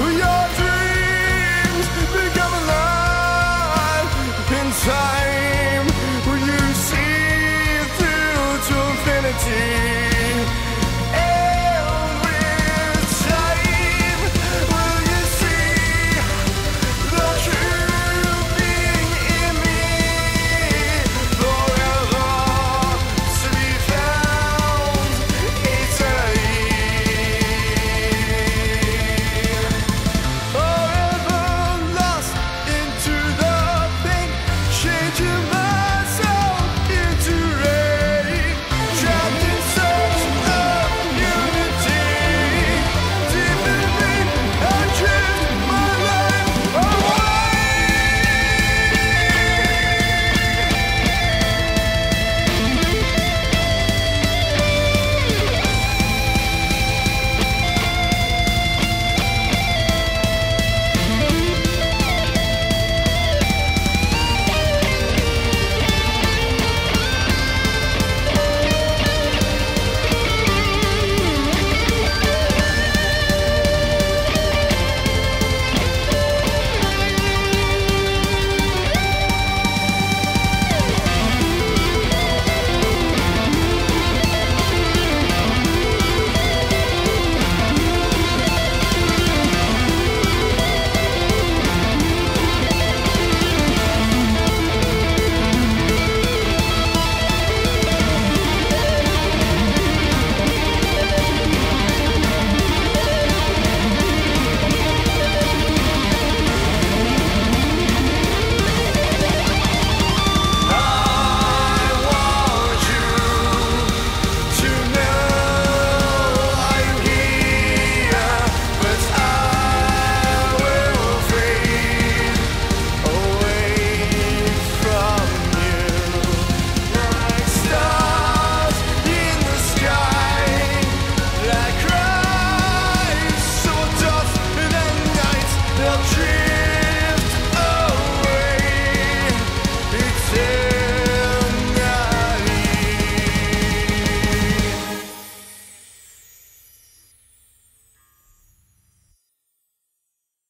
Your dreams become alive in time. Will you see through to infinity?